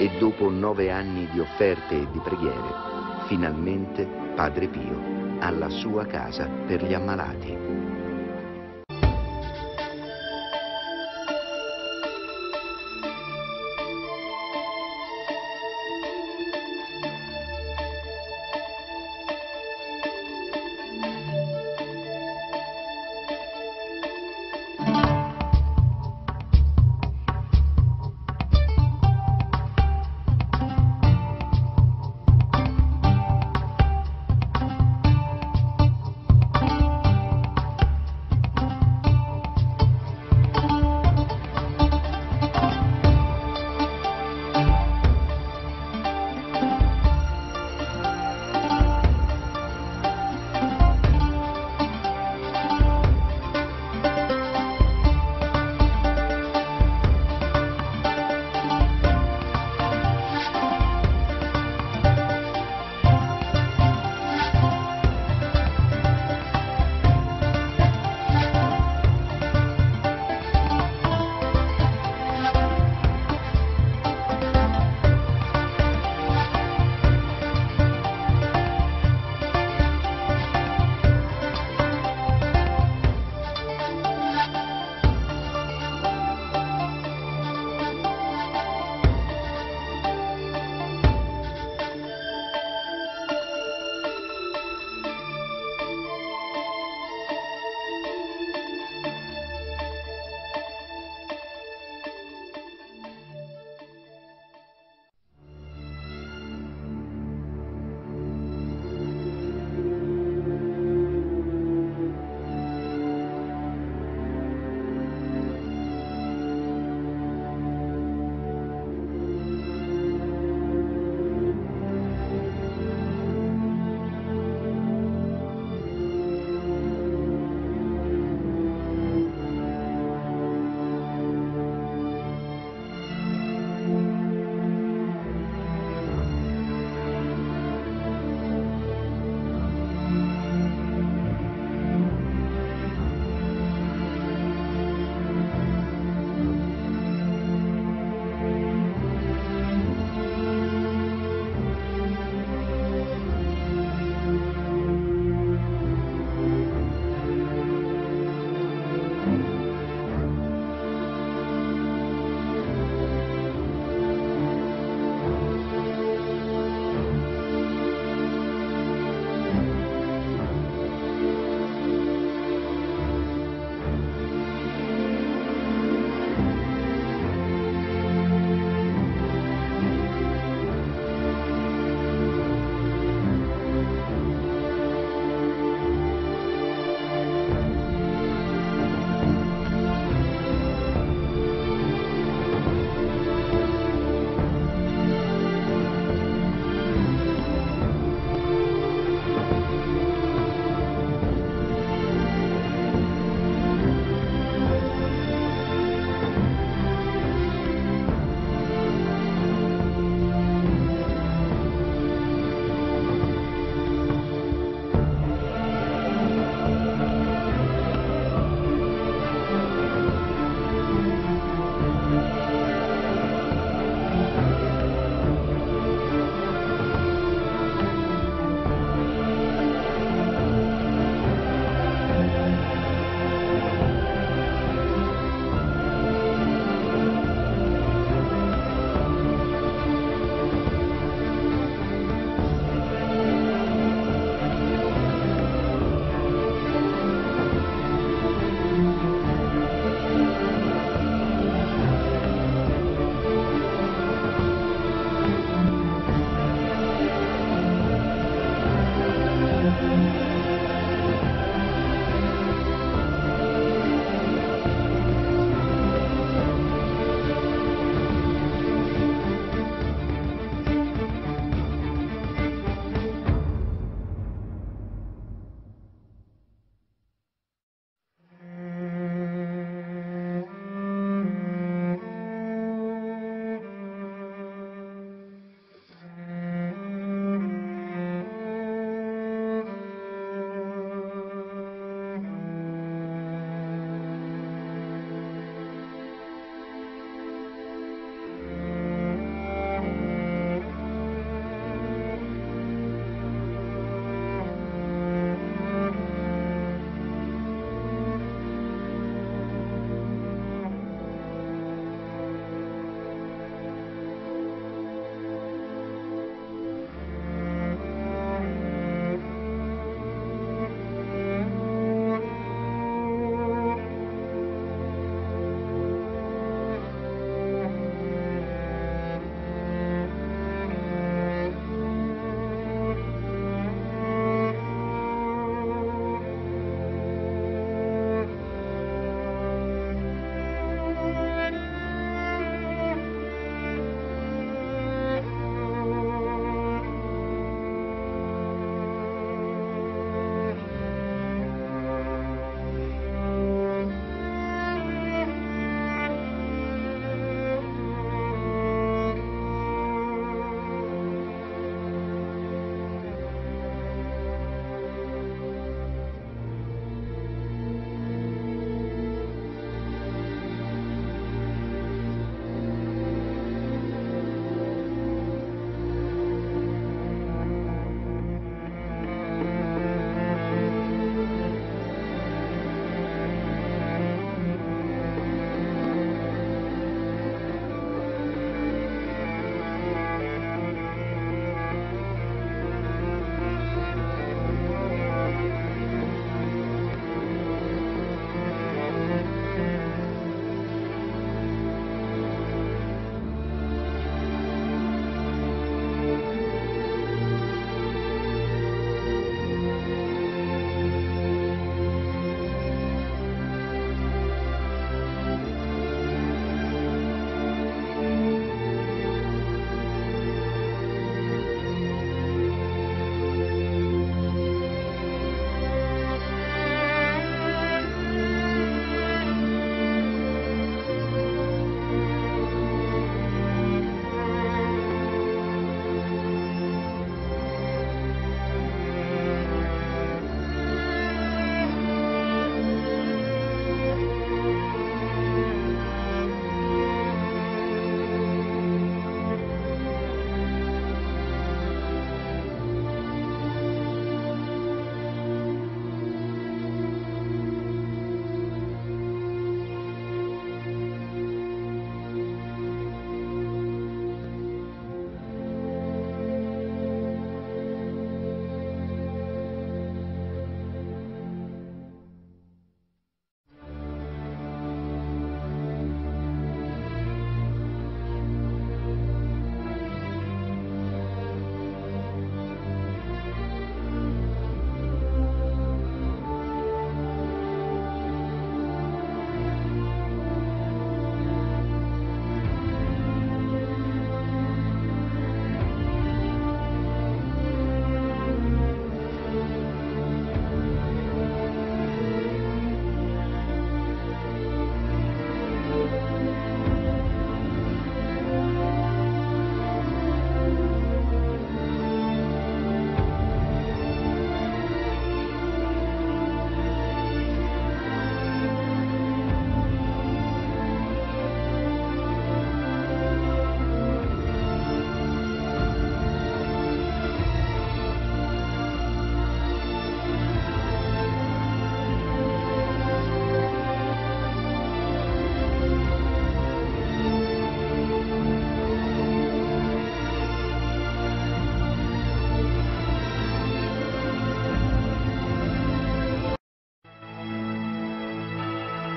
E dopo nove anni di offerte e di preghiere, finalmente Padre Pio ha la sua casa per gli ammalati.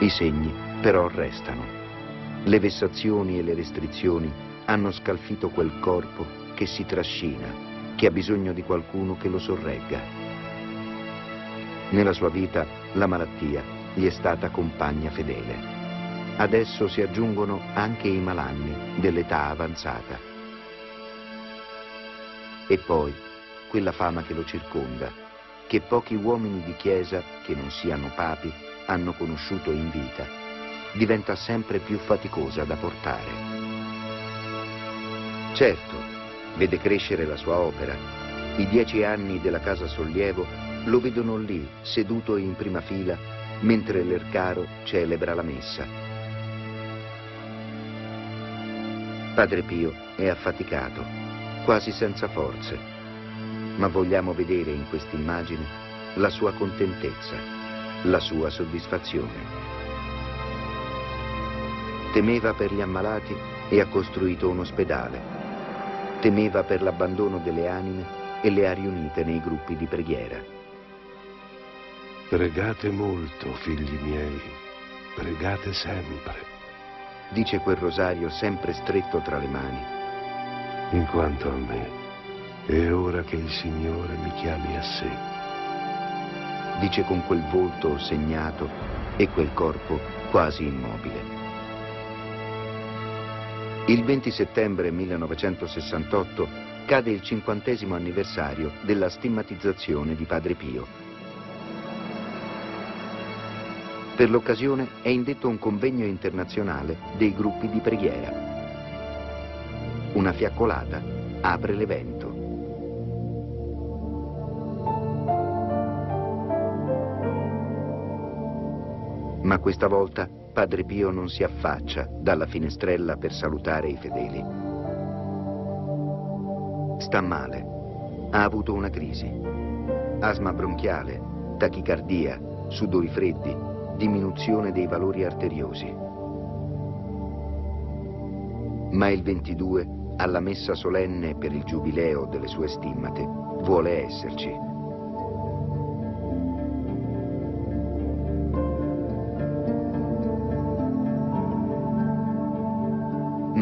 I segni però restano. Le vessazioni e le restrizioni hanno scalfito quel corpo che si trascina, che ha bisogno di qualcuno che lo sorregga. Nella sua vita la malattia gli è stata compagna fedele. Adesso si aggiungono anche i malanni dell'età avanzata. E poi quella fama che lo circonda, che pochi uomini di chiesa, che non siano papi, hanno conosciuto in vita, diventa sempre più faticosa da portare. Certo, vede crescere la sua opera. I dieci anni della Casa Sollievo lo vedono lì, seduto in prima fila, mentre l'Ercaro celebra la messa. Padre Pio è affaticato, quasi senza forze, ma vogliamo vedere in quest'immagine la sua contentezza, la sua soddisfazione. Temeva per gli ammalati e ha costruito un ospedale. Temeva per l'abbandono delle anime e le ha riunite nei gruppi di preghiera. Pregate molto, figli miei, pregate sempre. Dice quel rosario sempre stretto tra le mani. In quanto a me, è ora che il Signore mi chiami a sé. Dice con quel volto segnato e quel corpo quasi immobile. Il 20 settembre 1968 cade il cinquantesimo anniversario della stigmatizzazione di Padre Pio. Per l'occasione è indetto un convegno internazionale dei gruppi di preghiera. Una fiaccolata apre l'evento. Ma questa volta Padre Pio non si affaccia dalla finestrella per salutare i fedeli. Sta male, ha avuto una crisi, asma bronchiale, tachicardia, sudori freddi, diminuzione dei valori arteriosi. Ma il 22, alla messa solenne per il giubileo delle sue stimmate, vuole esserci.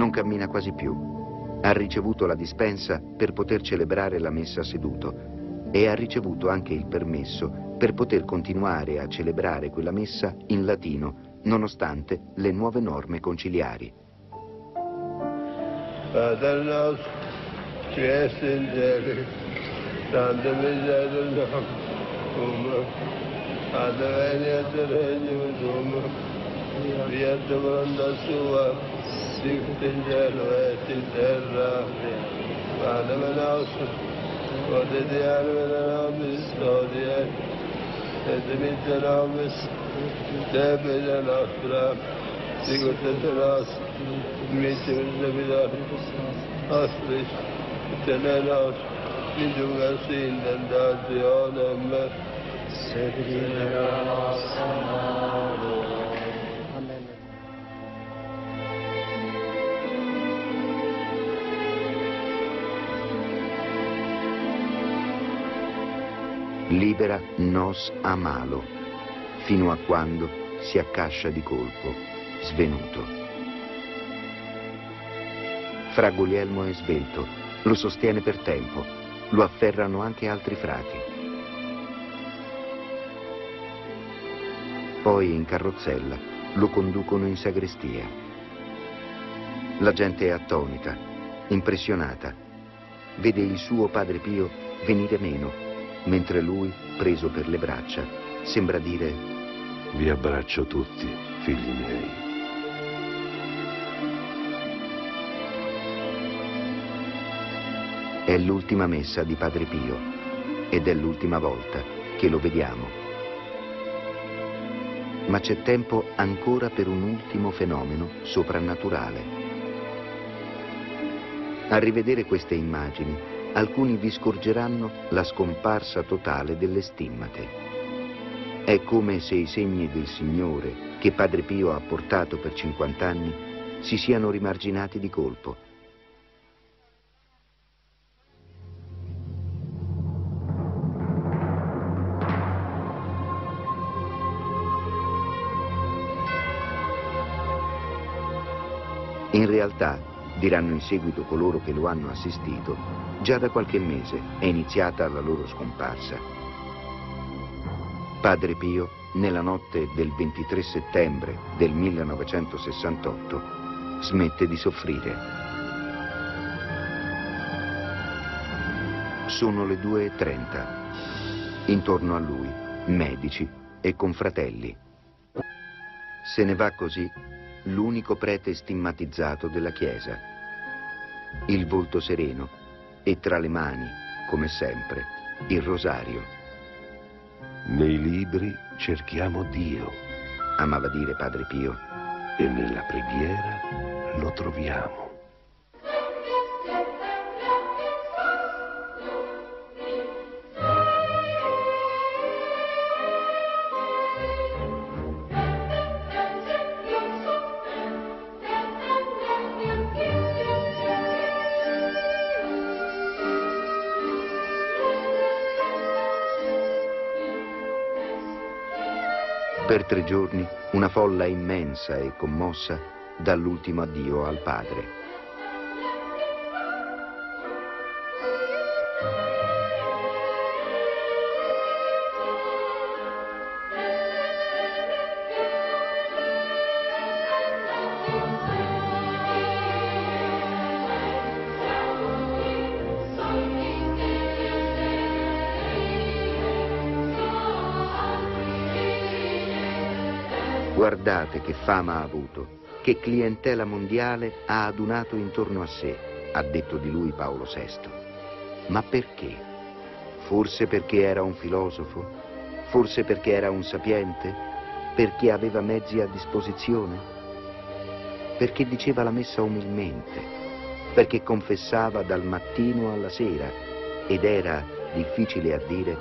Non cammina quasi più. Ha ricevuto la dispensa per poter celebrare la messa seduto e ha ricevuto anche il permesso per poter continuare a celebrare quella messa in latino, nonostante le nuove norme conciliari. Padre nostro, che est in cielo, santo miserere tuum, adveniat regnum tuum, fiat voluntas tua, سكت الجلوة الرافع بعد من أصف ودديان من الأمس وديان تدميت الأمس تابل الأخرى سكت الراس ميت من البلاد أصلش تنالاش من جمعسين لندات يا نمر سبيل الله libera nos a malo. fino a quando si accascia di colpo, svenuto. Fra Guglielmo è svelto, lo sostiene per tempo, lo afferrano anche altri frati. Poi in carrozzella lo conducono in sagrestia. La gente è attonita, impressionata. Vede il suo padre Pio venire meno mentre lui, preso per le braccia, sembra dire Vi abbraccio tutti, figli miei. È l'ultima messa di Padre Pio ed è l'ultima volta che lo vediamo. Ma c'è tempo ancora per un ultimo fenomeno soprannaturale. A rivedere queste immagini alcuni vi scorgeranno la scomparsa totale delle stimmate. È come se i segni del Signore che Padre Pio ha portato per 50 anni si siano rimarginati di colpo. In realtà diranno in seguito coloro che lo hanno assistito, già da qualche mese è iniziata la loro scomparsa. Padre Pio, nella notte del 23 settembre del 1968, smette di soffrire. Sono le 2.30. Intorno a lui, medici e confratelli. Se ne va così l'unico prete stigmatizzato della Chiesa. Il volto sereno e tra le mani, come sempre, il rosario. Nei libri cerchiamo Dio. Amava dire Padre Pio. E nella preghiera lo troviamo. Per tre giorni una folla immensa e commossa dà l'ultimo addio al padre. Guardate che fama ha avuto, che clientela mondiale ha adunato intorno a sé, ha detto di lui Paolo VI. Ma perché? Forse perché era un filosofo? Forse perché era un sapiente? Perché aveva mezzi a disposizione? Perché diceva la messa umilmente? Perché confessava dal mattino alla sera ed era, difficile a dire,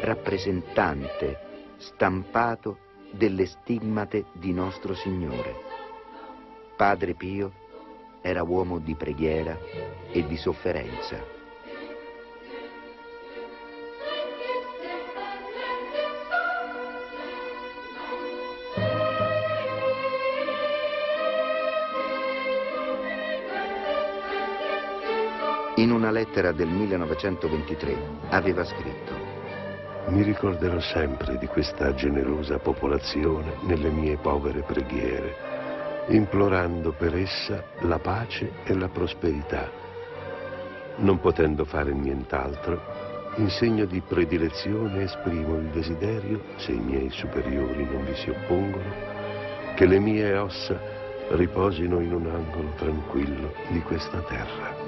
rappresentante, stampato delle stigmate di nostro Signore. Padre Pio era uomo di preghiera e di sofferenza. In una lettera del 1923 aveva scritto mi ricorderò sempre di questa generosa popolazione nelle mie povere preghiere, implorando per essa la pace e la prosperità. Non potendo fare nient'altro, in segno di predilezione esprimo il desiderio, se i miei superiori non vi si oppongono, che le mie ossa riposino in un angolo tranquillo di questa terra.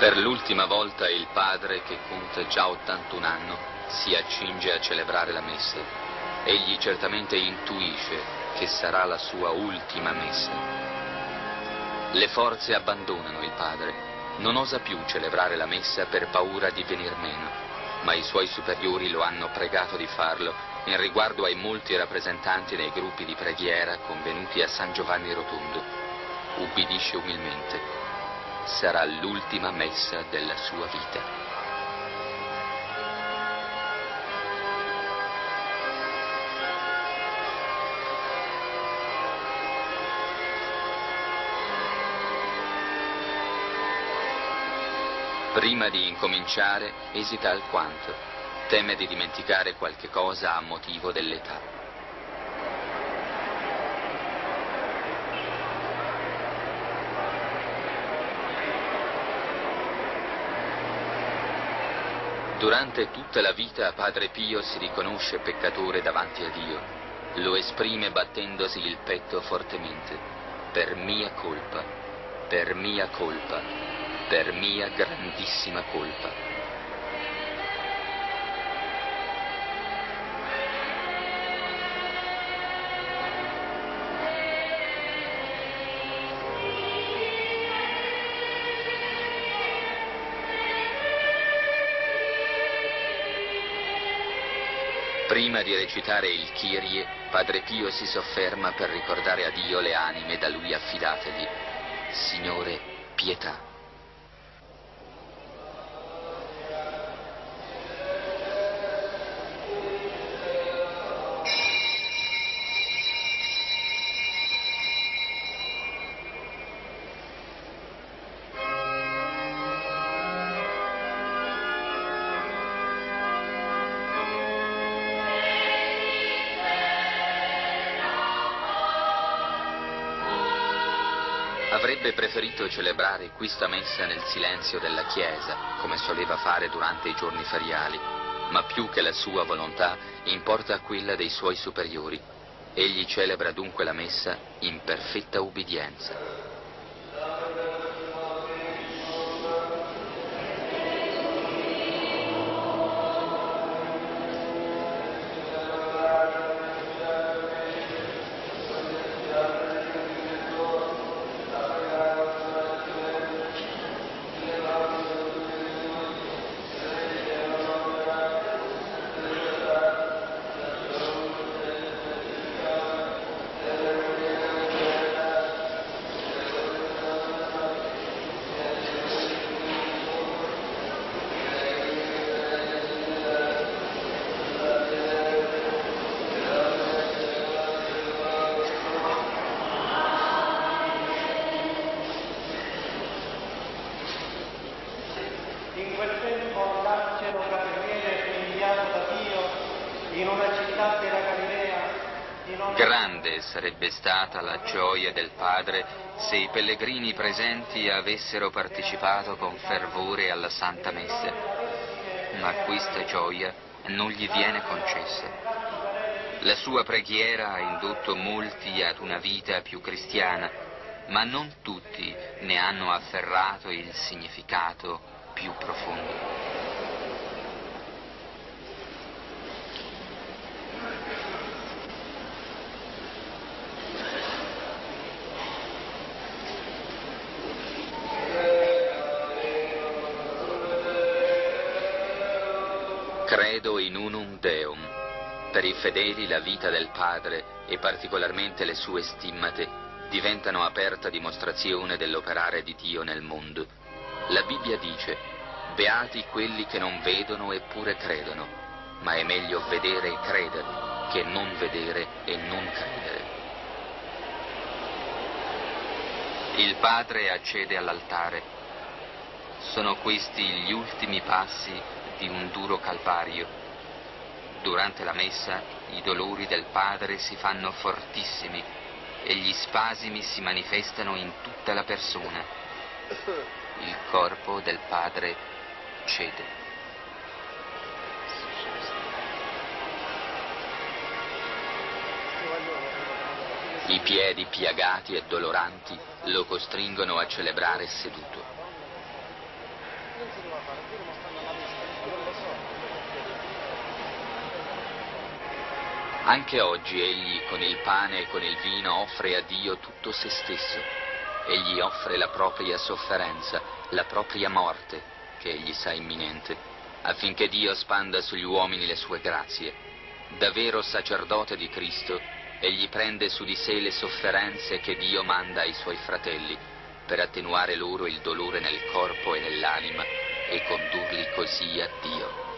Per l'ultima volta il padre, che conta già 81 anni, si accinge a celebrare la messa. Egli certamente intuisce che sarà la sua ultima messa. Le forze abbandonano il padre. Non osa più celebrare la messa per paura di venir meno, ma i suoi superiori lo hanno pregato di farlo in riguardo ai molti rappresentanti dei gruppi di preghiera convenuti a San Giovanni Rotondo. Ubbidisce umilmente sarà l'ultima messa della sua vita. Prima di incominciare esita alquanto. Teme di dimenticare qualche cosa a motivo dell'età. Durante tutta la vita Padre Pio si riconosce peccatore davanti a Dio. Lo esprime battendosi il petto fortemente. Per mia colpa, per mia colpa, per mia grandissima colpa. Prima di recitare il Kyrie, Padre Pio si sofferma per ricordare a Dio le anime da lui affidategli. Signore, pietà. Celebrare questa messa nel silenzio della chiesa, come soleva fare durante i giorni feriali, ma più che la sua volontà importa quella dei suoi superiori. Egli celebra dunque la messa in perfetta ubbidienza. Sarebbe stata la gioia del Padre se i pellegrini presenti avessero partecipato con fervore alla Santa Messa. Ma questa gioia non gli viene concessa. La sua preghiera ha indotto molti ad una vita più cristiana, ma non tutti ne hanno afferrato il significato più profondo. Per i fedeli la vita del Padre e particolarmente le sue stimmate diventano aperta dimostrazione dell'operare di Dio nel mondo. La Bibbia dice, beati quelli che non vedono eppure credono, ma è meglio vedere e credere che non vedere e non credere. Il Padre accede all'altare. Sono questi gli ultimi passi di un duro calvario. Durante la messa i dolori del Padre si fanno fortissimi e gli spasimi si manifestano in tutta la persona. Il corpo del Padre cede. I piedi piagati e doloranti lo costringono a celebrare seduto. Anche oggi egli con il pane e con il vino offre a Dio tutto se stesso. Egli offre la propria sofferenza, la propria morte, che egli sa imminente, affinché Dio spanda sugli uomini le sue grazie. Da vero sacerdote di Cristo, egli prende su di sé le sofferenze che Dio manda ai suoi fratelli, per attenuare loro il dolore nel corpo e nell'anima e condurli così a Dio.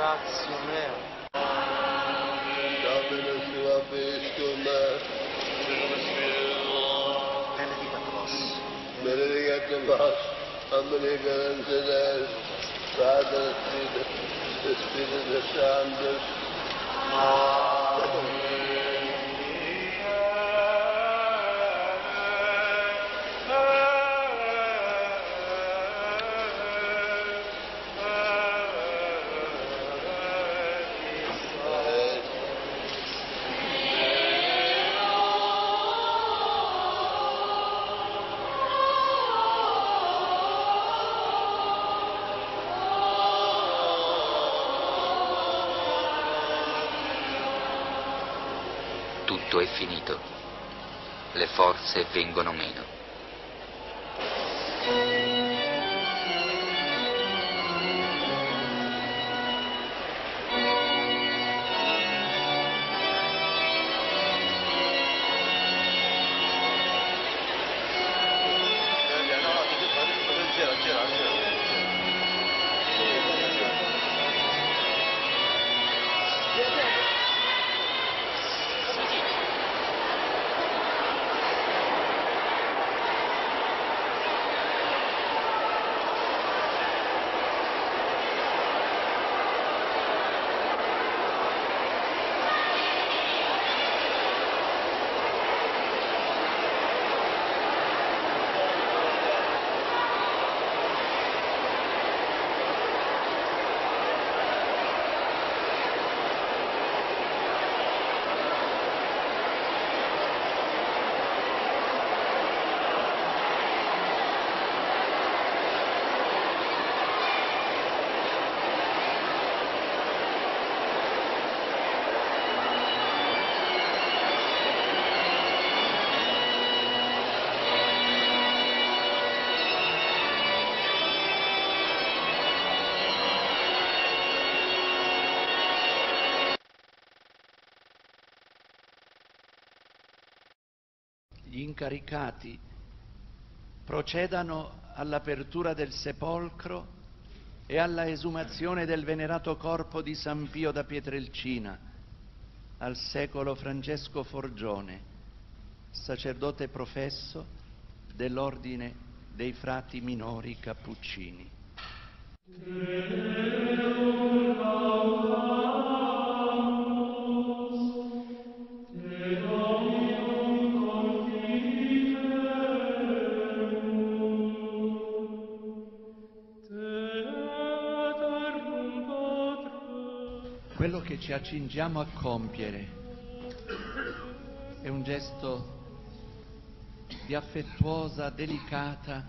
rahat yüzmeye yap. Kamil Sıvat Eşkünler. Belediye yakınlar. Amerika Garenzeler. Saadet Espri Deşandır. Amin. Finito. Le forze vengono meno. Gli incaricati procedano all'apertura del sepolcro e alla esumazione del venerato corpo di San Pio da Pietrelcina, al secolo Francesco Forgione, sacerdote professo dell'ordine dei frati minori cappuccini. Che ci accingiamo a compiere è un gesto di affettuosa, delicata,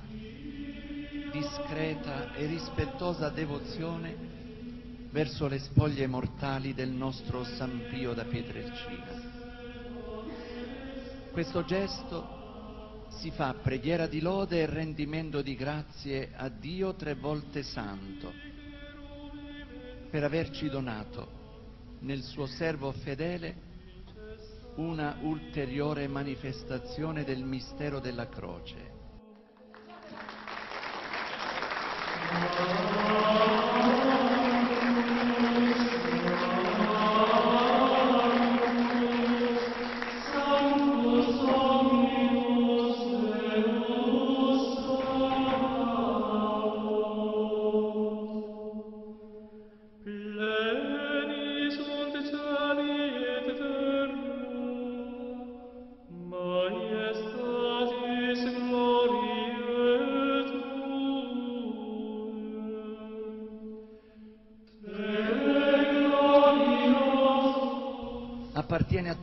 discreta e rispettosa devozione verso le spoglie mortali del nostro San Pio da Pietrelcina. Questo gesto si fa preghiera di lode e rendimento di grazie a Dio tre volte santo per averci donato nel suo servo fedele una ulteriore manifestazione del mistero della croce.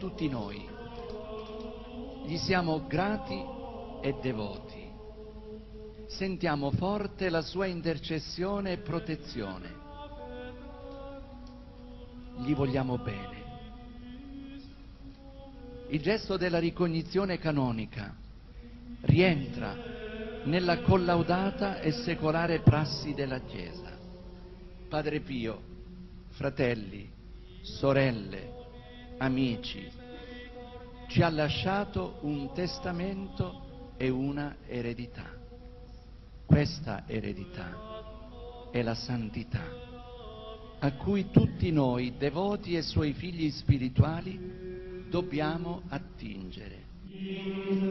Tutti noi. Gli siamo grati e devoti. Sentiamo forte la sua intercessione e protezione. Gli vogliamo bene. Il gesto della ricognizione canonica rientra nella collaudata e secolare prassi della Chiesa. Padre Pio, fratelli, sorelle, amici, ci ha lasciato un testamento e una eredità. Questa eredità è la santità, a cui tutti noi, devoti e suoi figli spirituali, dobbiamo attingere. In